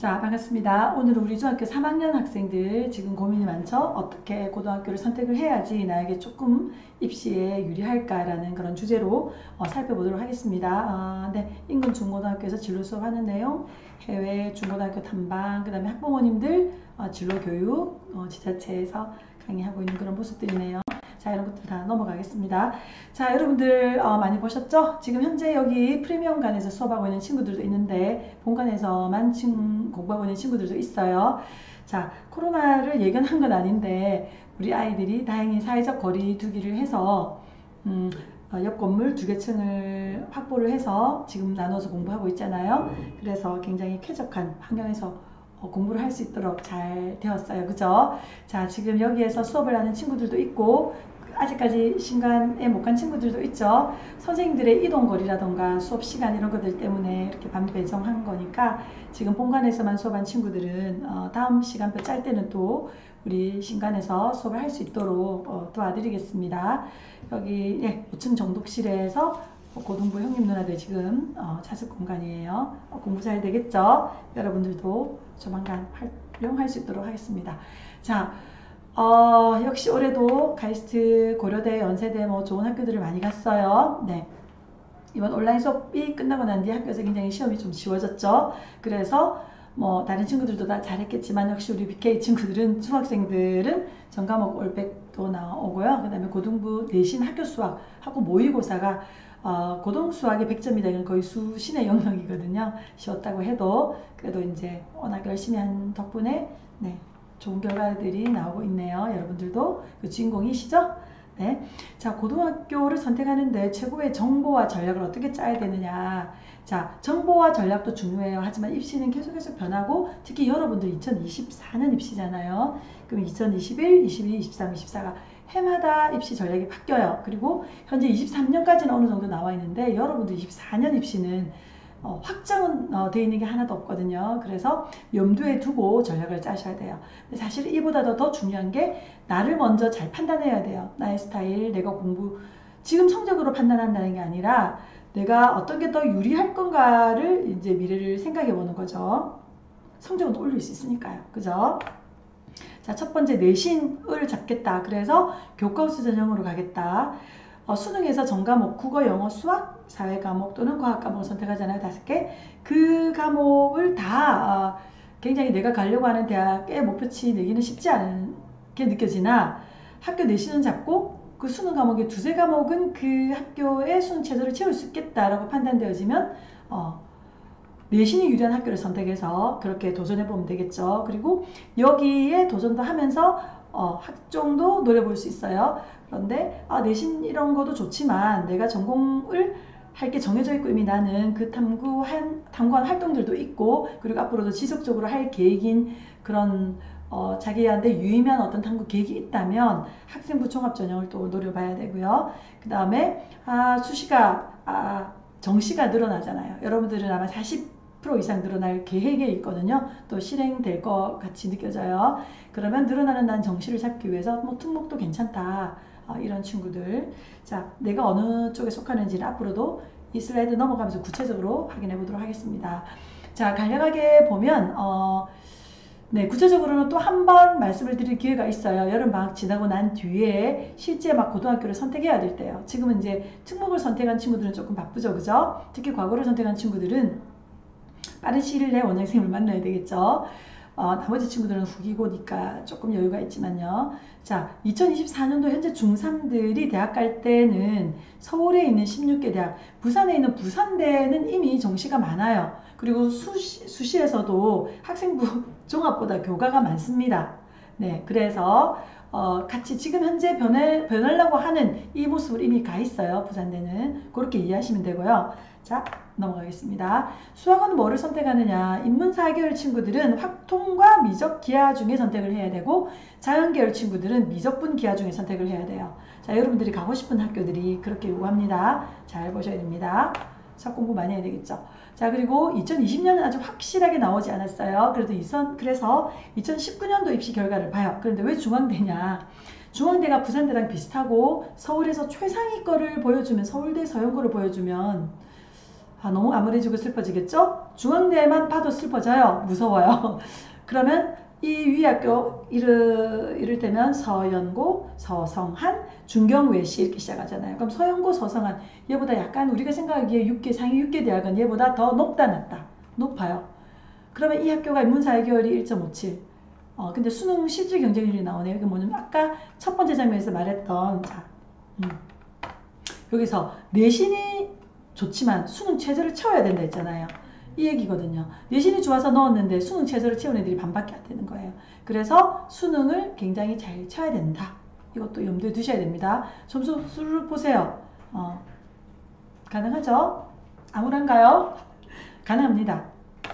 자, 반갑습니다. 오늘은 우리 중학교 3학년 학생들 지금 고민이 많죠? 어떻게 고등학교를 선택을 해야지 나에게 조금 입시에 유리할까라는 그런 주제로 어, 살펴보도록 하겠습니다. 아, 네, 인근 중고등학교에서 진로 수업 하는 내용, 해외 중고등학교 탐방, 그 다음에 학부모님들 어, 진로 교육, 어, 지자체에서 강의하고 있는 그런 모습들이네요. 자, 이런 것들 다 넘어가겠습니다. 자, 여러분들 어, 많이 보셨죠? 지금 현재 여기 프리미엄관에서 수업하고 있는 친구들도 있는데 본관에서만 친, 공부하고 있는 친구들도 있어요. 자, 코로나를 예견한 건 아닌데 우리 아이들이 다행히 사회적 거리 두기를 해서 음, 어, 옆 건물 두 개 층을 확보를 해서 지금 나눠서 공부하고 있잖아요. 그래서 굉장히 쾌적한 환경에서 어, 공부를 할 수 있도록 잘 되었어요. 그죠? 자, 지금 여기에서 수업을 하는 친구들도 있고, 아직까지 신간에 못 간 친구들도 있죠. 선생님들의 이동거리라던가 수업 시간 이런 것들 때문에 이렇게 밤 배정한 거니까 지금 본관에서만 수업한 친구들은 어, 다음 시간표 짤 때는 또 우리 신간에서 수업을 할 수 있도록 어, 도와드리겠습니다. 여기 예, 5층 정독실에서 고등부 형님 누나들 지금 어, 자습 공간이에요. 어, 공부 잘 되겠죠? 여러분들도 조만간 활용할 수 있도록 하겠습니다. 자, 어, 역시 올해도 가이스트 고려대 연세대 뭐 좋은 학교들을 많이 갔어요. 네. 이번 온라인 수업이 끝나고 난 뒤에 학교에서 굉장히 시험이 좀 쉬워졌죠. 그래서 뭐 다른 친구들도 다 잘했겠지만 역시 우리 BK 친구들은 중학생들은 전과목 올백도 나오고요. 그 다음에 고등부 내신 학교 수학 하고 모의고사가 어, 고등 수학의 100점이 되는 거의 수신의 영역이거든요. 쉬웠다고 해도 그래도 이제 워낙 열심히 한 덕분에 네, 좋은 결과들이 나오고 있네요. 여러분들도 그 주인공이시죠? 네. 자, 고등학교를 선택하는데 최고의 정보와 전략을 어떻게 짜야 되느냐. 자, 정보와 전략도 중요해요. 하지만 입시는 계속해서 변하고 특히 여러분들 2024년 입시잖아요. 그럼 2021, 22, 23, 24가 해마다 입시 전략이 바뀌어요. 그리고 현재 23년까지는 어느 정도 나와 있는데 여러분들 24년 입시는 어, 확정은 어, 되어 있는 게 하나도 없거든요. 그래서 염두에 두고 전략을 짜셔야 돼요. 사실 이보다도 더 중요한 게 나를 먼저 잘 판단해야 돼요. 나의 스타일, 내가 공부 지금 성적으로 판단한다는 게 아니라 내가 어떤 게 더 유리할 건가를 이제 미래를 생각해 보는 거죠. 성적은 또 올릴 수 있으니까요. 그죠? 자, 첫 번째 내신을 잡겠다. 그래서 교과서 전형으로 가겠다. 어, 수능에서 전과목 국어, 영어, 수학, 사회 과목 또는 과학 과목을 선택하잖아요. 다섯 개. 그 과목을 다 어, 굉장히 내가 가려고 하는 대학의 목표치 내기는 쉽지 않게 느껴지나 학교 내신은 잡고 그 수능 과목의 두세 과목은 그 학교의 수능 체제를 채울 수 있겠다라고 판단되어지면 어, 내신이 유리한 학교를 선택해서 그렇게 도전해 보면 되겠죠. 그리고 여기에 도전도 하면서 어, 학종도 노려볼 수 있어요. 그런데 아, 내신 이런 것도 좋지만 내가 전공을 할 게 정해져 있고 이미 나는 그 탐구한 탐구한 활동들도 있고 그리고 앞으로도 지속적으로 할 계획인 그런 어, 자기한테 유의미한 어떤 탐구 계획이 있다면 학생부 종합 전형을 또 노려봐야 되고요. 그 다음에 아, 수시가 아, 정시가 늘어나잖아요. 여러분들은 아마 40 10% 이상 늘어날 계획에 있거든요. 또 실행될 것 같이 느껴져요. 그러면 늘어나는 난 정시를 잡기 위해서 뭐 특목도 괜찮다. 어, 이런 친구들. 자, 내가 어느 쪽에 속하는지를 앞으로도 이 슬라이드 넘어가면서 구체적으로 확인해 보도록 하겠습니다. 자, 간략하게 보면, 어, 네, 구체적으로는 또 한 번 말씀을 드릴 기회가 있어요. 여름 방학 지나고 난 뒤에 실제 막 고등학교를 선택해야 될 때요. 지금은 이제 특목을 선택한 친구들은 조금 바쁘죠, 그죠? 특히 과거를 선택한 친구들은 빠른 시일 내에 원장선생님을 만나야 되겠죠. 어, 나머지 친구들은 후기고니까 조금 여유가 있지만요. 자, 2024년도 현재 중3들이 대학 갈 때는 서울에 있는 16개 대학, 부산에 있는 부산대는 이미 정시가 많아요. 그리고 수시, 수시에서도 학생부 종합보다 교과가 많습니다. 네, 그래서 어, 같이 지금 현재 변해, 변하려고 하는 이 모습을 이미 가 있어요. 부산대는. 그렇게 이해하시면 되고요. 자, 넘어가겠습니다. 수학은 뭐를 선택하느냐? 인문사계열 친구들은 확통과 미적 기하 중에 선택을 해야 되고 자연계열 친구들은 미적분 기하 중에 선택을 해야 돼요. 자, 여러분들이 가고 싶은 학교들이 그렇게 요구합니다. 잘 보셔야 됩니다. 자, 공부 많이 해야 되겠죠. 자, 그리고 2020년은 아주 확실하게 나오지 않았어요. 그래도 이선, 그래서 2019년도 입시 결과를 봐요. 그런데 왜 중앙대냐? 중앙대가 부산대랑 비슷하고 서울에서 최상위 거를 보여주면 서울대 서영고를 보여주면 아, 너무 암울해지고 슬퍼지겠죠? 중앙대만 봐도 슬퍼져요. 무서워요. 그러면 이 위학교 이를테면 서연고, 서성한, 중경외시 이렇게 시작하잖아요. 그럼 서연고, 서성한 얘보다 약간 우리가 생각하기에 6개, 상위 6개 대학은 얘보다 더 높다 낮다. 높아요. 그러면 이 학교가 인문사회계열이 1.57. 어, 근데 수능 실질 경쟁률이 나오네요. 이게 뭐냐면 아까 첫 번째 장면에서 말했던 자, 음. 여기서 내신이 좋지만 수능 최저를 채워야 된다 했잖아요. 이 얘기거든요. 내신이 좋아서 넣었는데 수능 최저를 채운 애들이 반밖에 안 되는 거예요. 그래서 수능을 굉장히 잘 쳐야 된다. 이것도 염두에 두셔야 됩니다. 점수 수를 보세요. 어, 가능하죠? 암울한가요? 가능합니다.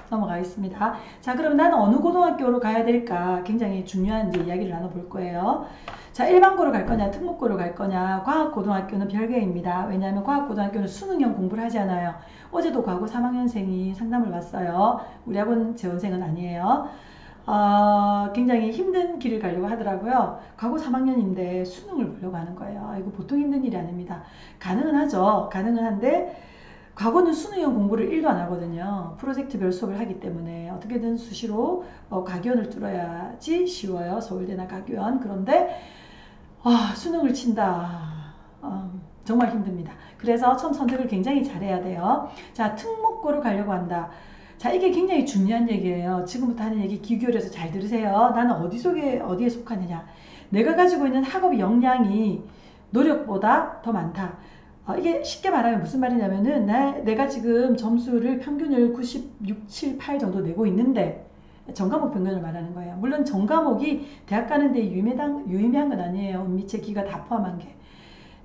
넘어가겠습니다. 자, 그럼 나는 어느 고등학교로 가야 될까? 굉장히 중요한 이제 이야기를 나눠볼 거예요. 자, 일반고로 갈 거냐, 특목고로 갈 거냐, 과학고등학교는 별개입니다. 왜냐하면 과학고등학교는 수능형 공부를 하지 않아요. 어제도 과거 3학년생이 상담을 왔어요. 우리 학원 재원생은 아니에요. 어, 굉장히 힘든 길을 가려고 하더라고요. 과거 3학년인데 수능을 보려고 하는 거예요. 이거 보통 힘든 일이 아닙니다. 가능은 하죠. 가능은 한데 과거는 수능형 공부를 1도 안 하거든요. 프로젝트별 수업을 하기 때문에 어떻게든 수시로 어, 가교원을 뚫어야지 쉬워요. 서울대나 가교원. 그런데 아, 수능을 친다. 어, 정말 힘듭니다. 그래서 처음 선택을 굉장히 잘해야 돼요. 자, 특목고로 가려고 한다. 자, 이게 굉장히 중요한 얘기예요. 지금부터 하는 얘기 기교해서 잘 들으세요. 나는 어디 속에, 어디에 속하느냐. 내가 가지고 있는 학업 역량이 노력보다 더 많다. 어, 이게 쉽게 말하면 무슨 말이냐면은 나, 내가 지금 점수를 평균을 96, 7, 8 정도 내고 있는데 전과목 평균을 말하는 거예요. 물론 전과목이 대학 가는데 유의미한, 유의미한 건 아니에요. 밑에 기가 다 포함한 게.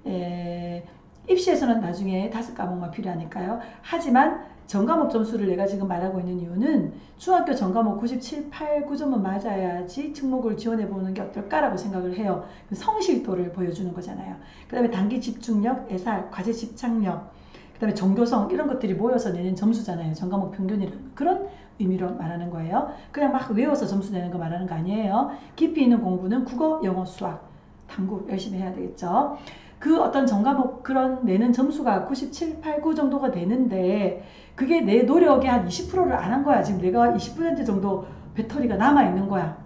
에, 입시에서는 나중에 다섯 과목만 필요하니까요. 하지만 전과목 점수를 내가 지금 말하고 있는 이유는 중학교 전과목 97, 8, 9점은 맞아야지 특목을 지원해 보는 게 어떨까라고 생각을 해요. 그 성실도를 보여주는 거잖아요. 그 다음에 단기 집중력, 애살, 과제 집착력, 그 다음에 정교성 이런 것들이 모여서 내는 점수잖아요. 전과목 평균이라는 그런 의미로 말하는 거예요. 그냥 막 외워서 점수 내는 거 말하는 거 아니에요. 깊이 있는 공부는 국어, 영어, 수학, 탐구 열심히 해야 되겠죠. 그 어떤 전과목 그런 내는 점수가 97, 8, 9 정도가 되는데 그게 내 노력의 한 20%를 안 한 거야. 지금 내가 20% 정도 배터리가 남아 있는 거야.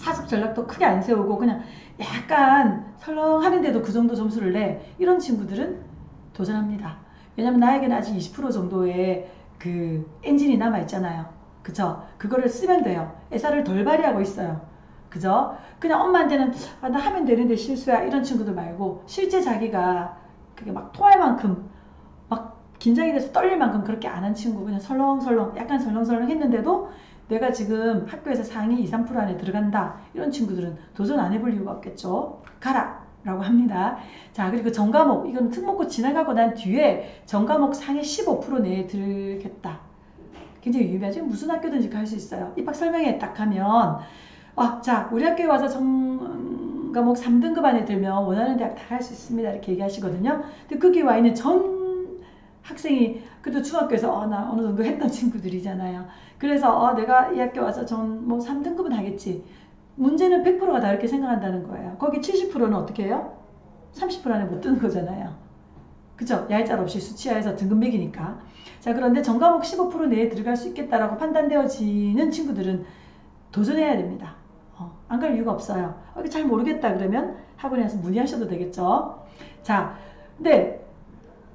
학습 전략도 크게 안 세우고 그냥 약간 설렁하는데도 그 정도 점수를 내. 이런 친구들은 도전합니다. 왜냐면 나에게는 아직 20% 정도의 그 엔진이 남아 있잖아요. 그쵸? 그거를 쓰면 돼요. 애사를 덜 발휘하고 있어요. 그죠? 그냥 엄마한테는 아, 나 하면 되는데 실수야 이런 친구들 말고 실제 자기가 그게 막 토할 만큼 막 긴장이 돼서 떨릴 만큼 그렇게 안 한 친구 그냥 설렁설렁 약간 설렁설렁 했는데도 내가 지금 학교에서 상위 2, 3% 안에 들어간다 이런 친구들은 도전 안 해볼 이유가 없겠죠. 가라! 라고 합니다. 자 그리고 전과목 이건 특목고 지나가고 난 뒤에 전과목 상위 15% 내에 들겠다. 굉장히 유의미하죠. 무슨 학교든지 갈 수 있어요. 입학 설명회 딱 하면 아, 자, 우리 학교에 와서 정 과목 3등급 안에 들면 원하는 대학 다 갈 수 있습니다. 이렇게 얘기하시거든요. 근데 거기 와 있는 전 학생이 그래도 중학교에서 어, 나 어느 정도 했던 친구들이잖아요. 그래서 어, 내가 이 학교 와서 전 뭐 3등급은 하겠지. 문제는 100%가 다 이렇게 생각한다는 거예요. 거기 70%는 어떻게 해요? 30% 안에 못 드는 거잖아요. 그죠? 얄짤 없이 수치화해서 등급 매기니까. 자, 그런데 전과목 15% 내에 들어갈 수 있겠다라고 판단되어지는 친구들은 도전해야 됩니다. 어, 안갈 이유가 없어요. 어, 잘 모르겠다 그러면 학원에 와서 문의하셔도 되겠죠. 자, 근데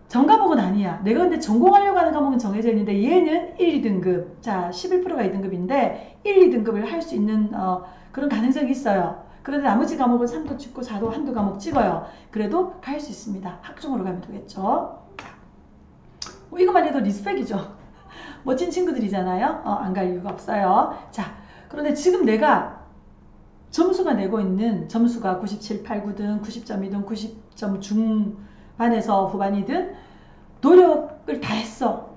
전과목은 아니야. 내가 근데 전공하려고 하는 과목은 정해져 있는데 얘는 1, 2등급. 자, 11%가 2등급인데 1, 2등급을 할 수 있는 어, 그런 가능성이 있어요. 그런데 나머지 과목은 3도 찍고 4도 한두 과목 찍어요. 그래도 갈 수 있습니다. 학종으로 가면 되겠죠. 자, 뭐 이것만 해도 리스펙이죠. 멋진 친구들이잖아요. 어, 안갈 이유가 없어요. 자, 그런데 지금 내가 점수가 내고 있는 점수가 97, 8, 9등, 90점이든 90점 중반에서 후반이든 노력을 다 했어.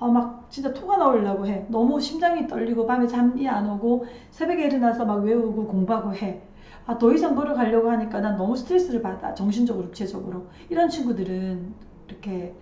어, 막 진짜 토가 나오려고 해. 너무 심장이 떨리고 밤에 잠이 안 오고 새벽에 일어나서 막 외우고 공부하고 해. 아, 더 이상 노력하려고 하니까 난 너무 스트레스를 받아. 정신적으로, 육체적으로. 이런 친구들은 이렇게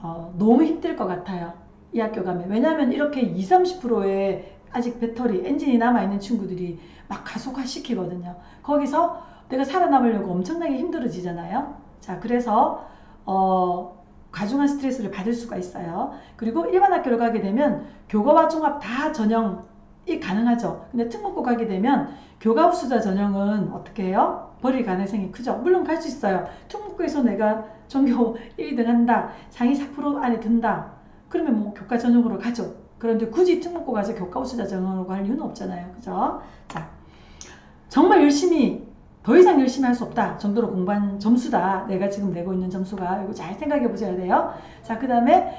어, 너무 힘들 것 같아요. 이 학교 가면. 왜냐하면 이렇게 20, 30%의 아직 배터리, 엔진이 남아있는 친구들이 막 가속화 시키거든요. 거기서 내가 살아남으려고 엄청나게 힘들어지잖아요. 자, 그래서, 어, 과중한 스트레스를 받을 수가 있어요. 그리고 일반 학교를 가게 되면 교과와 종합 다 전형이 가능하죠. 근데 특목고 가게 되면 교과 후수자 전형은 어떻게 해요? 버릴 가능성이 크죠. 물론 갈 수 있어요. 특목고에서 내가 전교 1등 한다. 상위 4% 안에 든다. 그러면 뭐 교과 전형으로 가죠. 그런데 굳이 특목고 가서 교과 후수자 전형으로 갈 이유는 없잖아요. 그죠? 자, 정말 열심히 더 이상 열심히 할 수 없다 정도로 공부한 점수다. 내가 지금 내고 있는 점수가 이거 잘 생각해 보셔야 돼요. 자, 그 다음에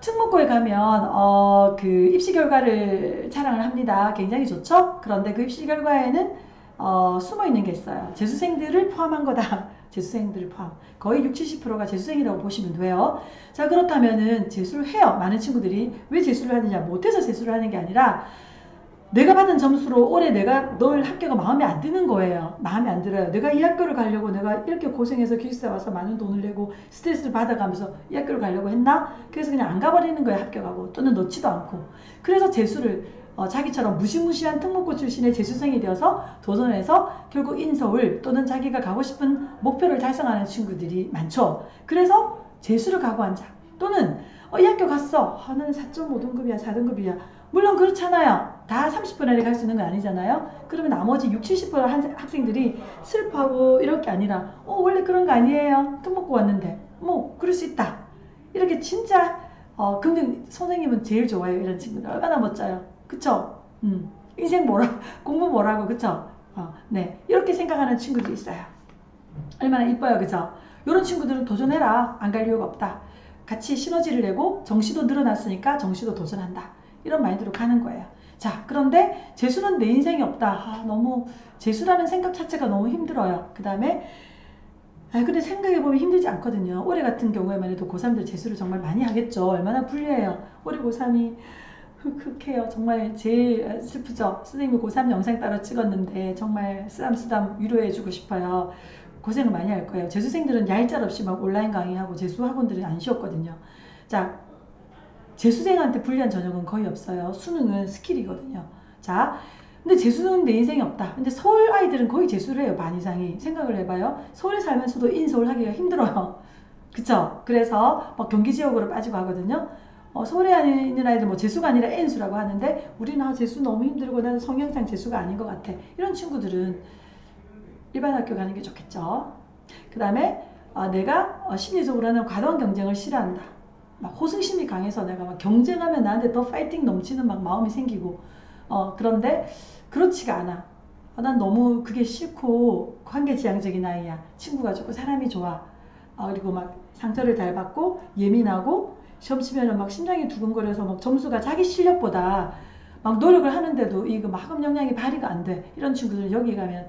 특목고에 가면 어, 그 입시 결과를 자랑을 합니다. 굉장히 좋죠? 그런데 그 입시 결과에는 어, 숨어 있는 게 있어요. 재수생들을 포함한 거다. 재수생들을 포함. 거의 60, 70%가 재수생이라고 보시면 돼요. 자, 그렇다면은 재수를 해요. 많은 친구들이 왜 재수를 하느냐? 못해서 재수를 하는 게 아니라 내가 받은 점수로 올해 내가 널 학교가 마음에 안 드는 거예요. 마음에 안 들어요. 내가 이 학교를 가려고 내가 이렇게 고생해서 기숙사 와서 많은 돈을 내고 스트레스를 받아가면서 이 학교를 가려고 했나? 그래서 그냥 안 가버리는 거예요. 합격하고 또는 넣지도 않고. 그래서 재수를 어, 자기처럼 무시무시한 특목고 출신의 재수생이 되어서 도전해서 결국 인서울 또는 자기가 가고 싶은 목표를 달성하는 친구들이 많죠. 그래서 재수를 가고 앉아. 또는 어, 이 학교 갔어. 아, 나는 4.5등급이야, 4등급이야. 물론 그렇잖아요. 다 30분 안에 갈 수 있는 거 아니잖아요. 그러면 나머지 60, 70% 학생들이 슬퍼하고 이럴 게 아니라 어 원래 그런 거 아니에요. 특먹고 왔는데 뭐 그럴 수 있다. 이렇게 진짜 어 근데 선생님은 제일 좋아요. 이런 친구들 얼마나 멋져요. 그쵸? 음 인생 뭐라 공부 뭐라고 그쵸? 어, 네 이렇게 생각하는 친구도 있어요. 얼마나 이뻐요. 그죠? 이런 친구들은 도전해라. 안 갈 이유가 없다. 같이 시너지를 내고 정시도 늘어났으니까 정시도 도전한다. 이런 마인드로 가는 거예요. 자, 그런데 재수는 내 인생이 없다. 아, 너무 재수라는 생각 자체가 너무 힘들어요. 그 다음에 아, 근데 생각해보면 힘들지 않거든요. 올해 같은 경우에만 해도 고3들 재수를 정말 많이 하겠죠. 얼마나 불리해요. 올해 고3이 흑흑해요. 정말 제일 슬프죠. 선생님이 고3 영상 따로 찍었는데 정말 쓰담쓰담 위로해주고 싶어요. 고생을 많이 할 거예요. 재수생들은 얄짤 없이 막 온라인 강의하고 재수 학원들이 안 쉬었거든요. 자, 재수생한테 불리한 전형은 거의 없어요. 수능은 스킬이거든요. 자, 근데 재수는 내 인생이 없다. 근데 서울 아이들은 거의 재수를 해요. 반 이상이. 생각을 해봐요. 서울에 살면서도 in서울 하기가 힘들어요. 그쵸? 그래서 막 경기 지역으로 빠지고 하거든요. 어, 서울에 있는 아이들 뭐 재수가 아니라 N수라고 하는데 우리는 아, 재수 너무 힘들고 나는 성향상 재수가 아닌 것 같아. 이런 친구들은 일반 학교 가는 게 좋겠죠. 그 다음에 어, 내가 어, 심리적으로는 과도한 경쟁을 싫어한다. 막 호승심이 강해서 내가 막 경쟁하면 나한테 더 파이팅 넘치는 막 마음이 생기고 어 그런데 그렇지가 않아. 어, 난 너무 그게 싫고 관계지향적인 아이야. 친구가 좋고 사람이 좋아. 어, 그리고 막 상처를 잘 받고 예민하고 시험 치면은 막 심장이 두근거려서 막 점수가 자기 실력보다 막 노력을 하는데도 이거 막 학업 역량이 발휘가 안 돼. 이런 친구들은 여기 가면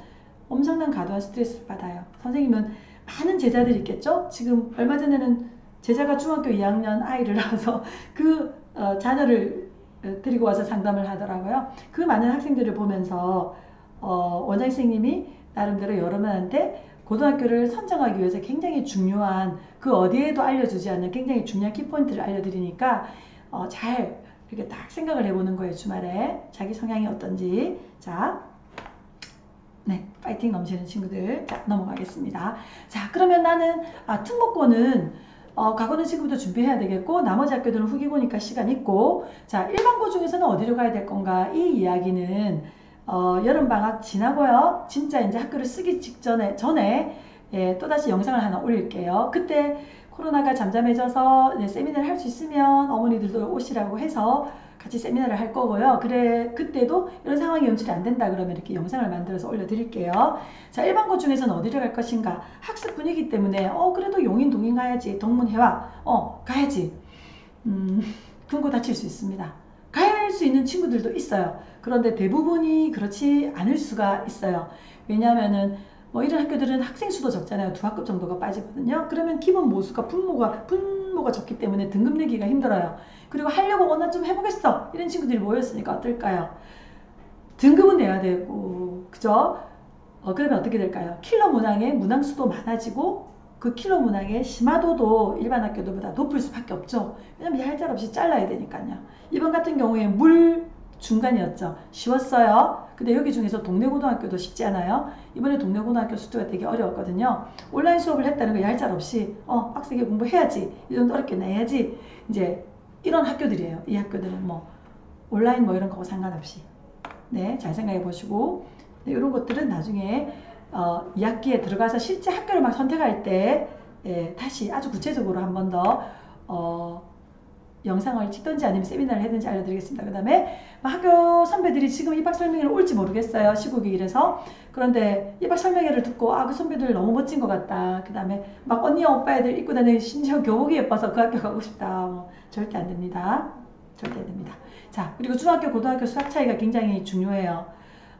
엄청난 과도한 스트레스를 받아요. 선생님은 많은 제자들이 있겠죠? 지금 얼마 전에는 제자가 중학교 2학년 아이를 낳아서 그 어, 자녀를 어, 데리고 와서 상담을 하더라고요. 그 많은 학생들을 보면서 어, 원장 선생님이 나름대로 여러분한테 고등학교를 선정하기 위해서 굉장히 중요한 그 어디에도 알려주지 않는 굉장히 중요한 키포인트를 알려드리니까 어, 잘 이렇게 딱 생각을 해보는 거예요 주말에 자기 성향이 어떤지 자 네, 파이팅 넘치는 친구들 자 넘어가겠습니다. 자 그러면 나는 아 특목고는 어, 과거는 지금부터 준비해야 되겠고 나머지 학교들은 후기고니까 시간 있고. 자 일반고 중에서는 어디로 가야 될 건가? 이 이야기는 어, 여름방학 지나고요. 진짜 이제 학교를 쓰기 직전에 전에 예, 또다시 영상을 하나 올릴게요. 그때 코로나가 잠잠해져서 세미나를 할 수 있으면 어머니들도 오시라고 해서 같이 세미나를 할 거고요. 그래 그때도 이런 상황이 연출이 안 된다 그러면 이렇게 영상을 만들어서 올려드릴게요. 자 일반고 중에서는 어디를 갈 것인가 학습 분위기 때문에 어 그래도 용인 동인 가야지 동문회와 어 가야지 음 금고 다칠 수 있습니다. 가야 할 수 있는 친구들도 있어요. 그런데 대부분이 그렇지 않을 수가 있어요. 왜냐하면은 뭐 이런 학교들은 학생 수도 적잖아요. 두 학급 정도가 빠지거든요. 그러면 기본 모수가 분모가 분모가 적기 때문에 등급 내기가 힘들어요. 그리고 하려고 워낙 좀 해보겠어. 이런 친구들이 모였으니까 어떨까요? 등급은 내야 되고, 그죠? 어, 그러면 어떻게 될까요? 킬러 문항의 문항 수도 많아지고, 그 킬러 문항의 심화도도 일반 학교들보다 높을 수밖에 없죠. 왜냐면 얄짤 없이 잘라야 되니까요. 이번 같은 경우에 물 중간이었죠. 쉬웠어요. 근데 여기 중에서 동네 고등학교도 쉽지 않아요. 이번에 동네 고등학교 수투가 되게 어려웠거든요. 온라인 수업을 했다는 거 얄짤 없이 어 빡세게 공부해야지 이 정도 어렵게 내야지 이제 이런 학교들이에요. 이 학교들은 뭐 온라인 뭐 이런 거고 상관없이 네 잘 생각해 보시고 네, 이런 것들은 나중에 어, 2학기에 들어가서 실제 학교를 막 선택할 때 예, 다시 아주 구체적으로 한 번 더 어, 영상을 찍든지 아니면 세미나를 해든지 알려드리겠습니다. 그 다음에 학교 선배들이 지금 입학 설명회를 올지 모르겠어요. 시국이 이래서. 그런데 입학 설명회를 듣고 아 그 선배들 너무 멋진 것 같다. 그 다음에 막 언니와 오빠 애들 입고 다니는 심지어 교복이 예뻐서 그 학교 가고 싶다. 뭐 절대 안 됩니다. 절대 안 됩니다. 자 그리고 중학교 고등학교 수학 차이가 굉장히 중요해요.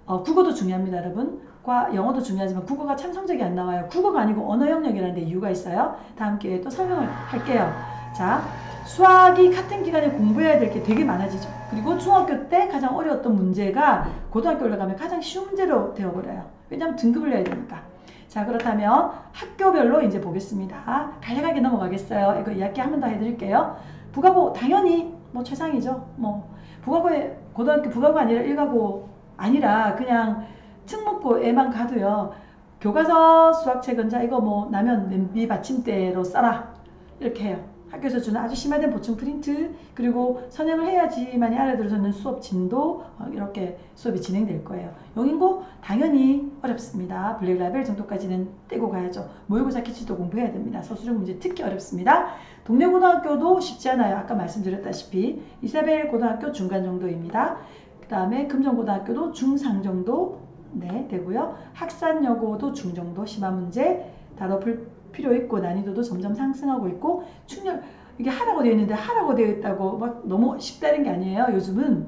어, 국어도 중요합니다 여러분. 과 영어도 중요하지만 국어가 참 성적이 안 나와요. 국어가 아니고 언어 영역이라는 데 이유가 있어요. 다음 기회에 또 설명을 할게요. 자, 수학이 같은 기간에 공부해야 될 게 되게 많아지죠. 그리고 중학교 때 가장 어려웠던 문제가 고등학교 올라가면 가장 쉬운 문제로 되어버려요. 왜냐하면 등급을 내야 되니까. 자 그렇다면 학교별로 이제 보겠습니다. 간략하게 넘어가겠어요. 이거 이야기 한 번 더 해드릴게요. 국가고 당연히 뭐 최상이죠. 뭐 국가고에 고등학교 국가고 아니라 일가고 아니라 그냥 특목고에만 가도요. 교과서 수학책은 자 이거 뭐 나면 냄비 받침대로 써라 이렇게 해요. 학교에서 주는 아주 심화된 보충 프린트 그리고 선행을 해야지만이 알아들어서는 수업 진도 어, 이렇게 수업이 진행될 거예요. 용인고 당연히 어렵습니다. 블랙 라벨 정도까지는 떼고 가야죠. 모의고사 키치도 공부해야 됩니다. 서술형 문제 특히 어렵습니다. 동네 고등학교도 쉽지 않아요. 아까 말씀드렸다시피 이사벨 고등학교 중간 정도입니다. 그 다음에 금정고등학교도 중상 정도 네, 되고요. 학산여고도 중정도 심화 문제 다뤄볼 필요 있고 난이도도 점점 상승하고 있고 충렬 이게 하라고 되어 있는데 하라고 되어 있다고 막 너무 쉽다는 게 아니에요. 요즘은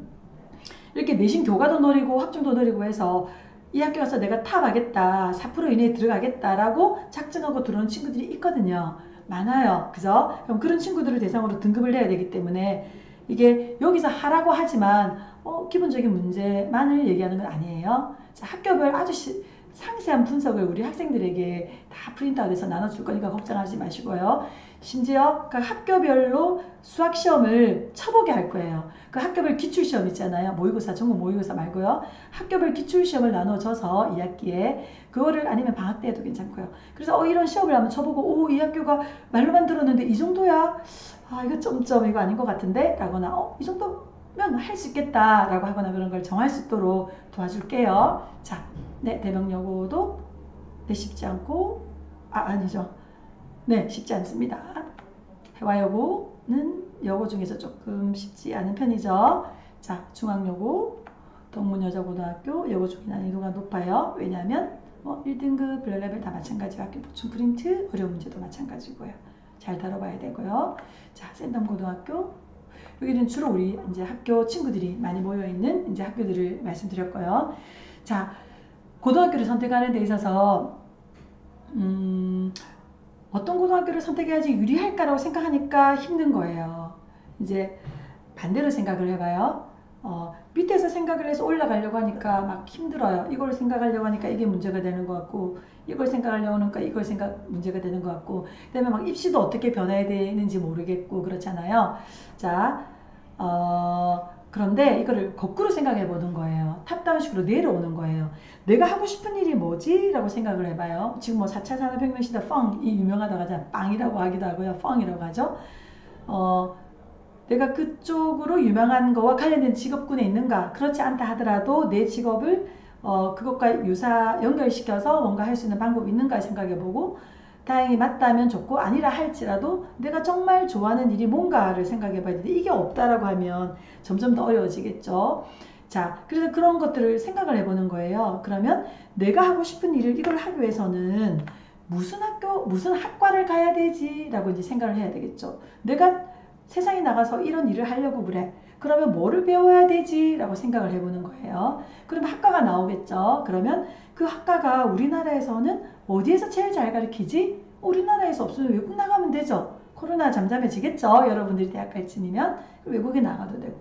이렇게 내신 교과도 노리고 학점도 노리고 해서 이 학교 가서 내가 탑하겠다 4% 이내에 들어가겠다라고 작정하고 들어오는 친구들이 있거든요. 많아요. 그죠? 그럼 그런 친구들을 대상으로 등급을 내야 되기 때문에 이게 여기서 하라고 하지만 어, 기본적인 문제만을 얘기하는 건 아니에요. 자, 학교별 아주 시, 상세한 분석을 우리 학생들에게 다 프린트아웃해서 나눠줄 거니까 걱정하지 마시고요. 심지어 각 학교별로 수학 시험을 쳐보게 할 거예요. 그 학교별 기출 시험 있잖아요. 모의고사, 전국 모의고사 말고요. 학교별 기출 시험을 나눠줘서 2학기에 그거를 아니면 방학 때 해도 괜찮고요. 그래서 어 이런 시험을 한번 쳐보고 오 이 학교가 말로만 들었는데 이 정도야? 아 이거 점점 이거 아닌 것 같은데? 라거나 어 이 정도면 할 수 있겠다 라고 하거나 그런 걸 정할 수 있도록 도와줄게요. 자, 네, 대명여고도 네, 쉽지 않고 아 아니죠. 네, 쉽지 않습니다. 해화여고는 여고 중에서 조금 쉽지 않은 편이죠. 자, 중앙여고, 동문여자고등학교 여고 중에 난이도가 높아요. 왜냐하면 뭐 1등급 블랙레벨 다 마찬가지 학교 보충 프린트 어려운 문제도 마찬가지고요. 잘 다뤄봐야 되고요. 자, 샌덤 고등학교 여기는 주로 우리 이제 학교 친구들이 많이 모여 있는 이제 학교들을 말씀드렸고요. 자, 고등학교를 선택하는 데 있어서 음, 어떤 고등학교를 선택해야지 유리할까라고 생각하니까 힘든 거예요. 이제 반대로 생각을 해봐요. 어, 밑에서 생각을 해서 올라가려고 하니까 막 힘들어요. 이걸 생각하려고 하니까 이게 문제가 되는 것 같고, 이걸 생각하려고 하니까 이걸 생각 문제가 되는 것 같고, 그다음에 막 입시도 어떻게 변해야 되는지 모르겠고 그렇잖아요. 자, 어, 그런데 이거를 거꾸로 생각해 보는 거예요. 탑다운식으로 내려오는 거예요. 내가 하고 싶은 일이 뭐지? 라고 생각을 해봐요. 지금 뭐 4차 산업혁명 시대 펑이 유명하다고 하잖아요. 빵이라고 하기도 하고요. 펑이라고 하죠. 어, 내가 그쪽으로 유명한 거와 관련된 직업군에 있는가? 그렇지 않다 하더라도 내 직업을 어, 그것과 유사 연결시켜서 뭔가 할 수 있는 방법이 있는가 생각해 보고 다행히 맞다면 좋고 아니라 할지라도 내가 정말 좋아하는 일이 뭔가를 생각해 봐야 되는데 이게 없다라고 하면 점점 더 어려워지겠죠. 자, 그래서 그런 것들을 생각을 해보는 거예요. 그러면 내가 하고 싶은 일을 이걸 하기 위해서는 무슨 학교, 무슨 학과를 가야 되지? 라고 이제 생각을 해야 되겠죠. 내가 세상에 나가서 이런 일을 하려고 그래. 그러면 뭐를 배워야 되지? 라고 생각을 해보는 거예요. 그러면 학과가 나오겠죠. 그러면 그 학과가 우리나라에서는 어디에서 제일 잘 가르치지? 우리나라에서 없으면 외국 나가면 되죠. 코로나 잠잠해지겠죠. 여러분들이 대학 갈진이면 외국에 나가도 되고.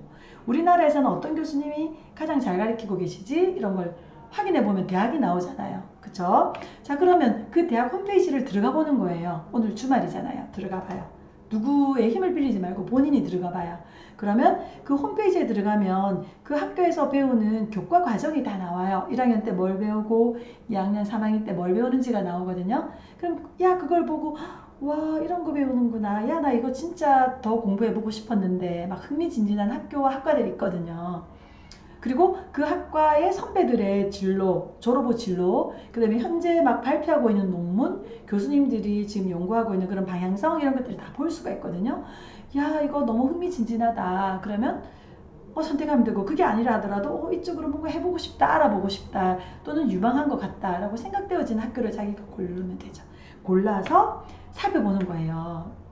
우리나라에서는 어떤 교수님이 가장 잘 가르치고 계시지? 이런 걸 확인해 보면 대학이 나오잖아요. 그쵸? 자, 그러면 그 대학 홈페이지를 들어가 보는 거예요. 오늘 주말이잖아요. 들어가 봐요. 누구의 힘을 빌리지 말고 본인이 들어가 봐요. 그러면 그 홈페이지에 들어가면 그 학교에서 배우는 교과 과정이 다 나와요. 1학년 때 뭘 배우고 2학년, 3학년 때 뭘 배우는지가 나오거든요. 그럼 야 그걸 보고 와 이런 거 배우는구나. 야 나 이거 진짜 더 공부해보고 싶었는데 막 흥미진진한 학교와 학과들이 있거든요. 그리고 그 학과의 선배들의 진로, 졸업 후 진로, 그 다음에 현재 막 발표하고 있는 논문, 교수님들이 지금 연구하고 있는 그런 방향성 이런 것들을 다 볼 수가 있거든요. 야 이거 너무 흥미진진하다. 그러면 어, 선택하면 되고 그게 아니라 하더라도 어, 이쪽으로 뭔가 해보고 싶다, 알아보고 싶다, 또는 유망한 것 같다 라고 생각되어진 학교를 자기가 고르면 되죠. 골라서 살펴보는 거예요.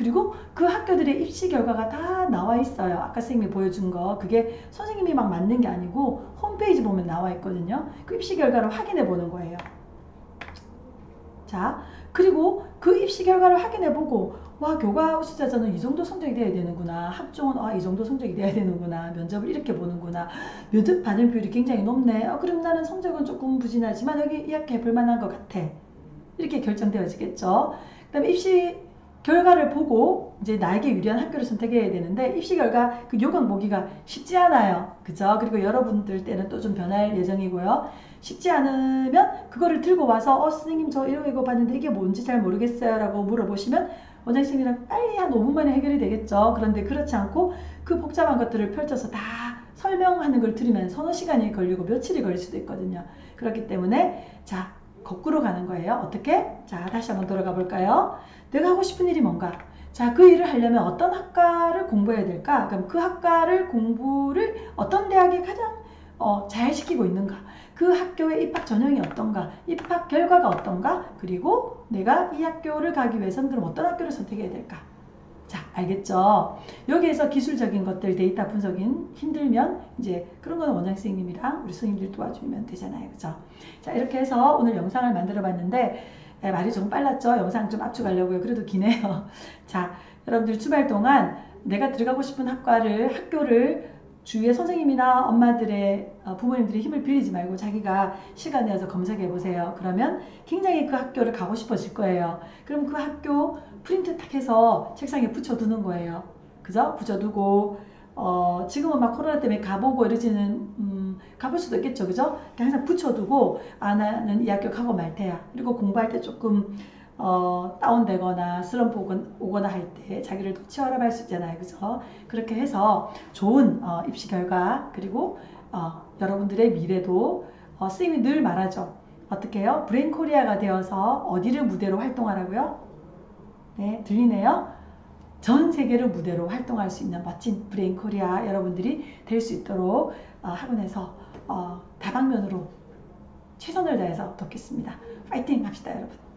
그리고 그 학교들의 입시 결과가 다 나와 있어요. 아까 선생님이 보여준 거. 그게 선생님이 막 맞는 게 아니고 홈페이지 보면 나와 있거든요. 그 입시 결과를 확인해 보는 거예요. 자, 그리고 그 입시 결과를 확인해 보고 와 교과 우수자자는 이 정도 성적이 돼야 되는구나 학종은 아, 이 정도 성적이 돼야 되는구나 면접을 이렇게 보는구나 면접 받을 비율이 굉장히 높네 어, 그럼 나는 성적은 조금 부진하지만 여기 이 학교 해볼 만한 것 같아 이렇게 결정되어지겠죠 그 다음에 입시 결과를 보고 이제 나에게 유리한 학교를 선택해야 되는데 입시 결과 그 요강 보기가 쉽지 않아요. 그죠? 그리고 여러분들 때는 또 좀 변할 예정이고요. 쉽지 않으면 그거를 들고 와서 어 선생님 저 이거 이거 봤는데 이게 뭔지 잘 모르겠어요 라고 물어보시면 원장 선생님이랑 빨리 한 5분 만에 해결이 되겠죠. 그런데 그렇지 않고 그 복잡한 것들을 펼쳐서 다 설명하는 걸 들으면 서너 시간이 걸리고 며칠이 걸릴 수도 있거든요. 그렇기 때문에 자 거꾸로 가는 거예요. 어떻게? 자 다시 한번 돌아가 볼까요? 내가 하고 싶은 일이 뭔가? 자, 그 일을 하려면 어떤 학과를 공부해야 될까? 그럼 그 학과를 공부를 어떤 대학이 가장 어, 잘 시키고 있는가? 그 학교의 입학 전형이 어떤가? 입학 결과가 어떤가? 그리고 내가 이 학교를 가기 위해서는 그럼 어떤 학교를 선택해야 될까? 자, 알겠죠? 여기에서 기술적인 것들, 데이터 분석인 힘들면 이제 그런 거는 원장 선생님이랑 우리 선생님들 도와주면 되잖아요. 그죠? 자, 이렇게 해서 오늘 영상을 만들어 봤는데 네, 말이 좀 빨랐죠? 영상 좀 압축하려고요. 그래도 기네요. 자, 여러분들 주말 동안 내가 들어가고 싶은 학과를, 학교를 주위의 선생님이나 엄마들의 어, 부모님들의 힘을 빌리지 말고 자기가 시간 내서 검색해 보세요. 그러면 굉장히 그 학교를 가고 싶어질 거예요. 그럼 그 학교 프린트 탁 해서 책상에 붙여두는 거예요. 그죠? 붙여두고 어, 지금은 막 코로나 때문에 가보고 이러지는 음, 가볼 수도 있겠죠, 그죠? 항상 붙여두고 아 나는 이 학교 가고 말 테야. 그리고 공부할 때 조금 어, 다운되거나 슬럼프 오거나 할 때 자기를 더 cheer up할 수 있잖아요, 그죠? 그렇게 해서 좋은 어, 입시 결과 그리고 어, 여러분들의 미래도 어, 선생님이 늘 말하죠. 어떻게 해요? 브레인 코리아가 되어서 어디를 무대로 활동하라고요? 네, 들리네요? 전 세계를 무대로 활동할 수 있는 멋진 브레인 코리아 여러분들이 될 수 있도록 어, 학원에서 어, 다방면으로 최선을 다해서 돕겠습니다. 파이팅 합시다 여러분.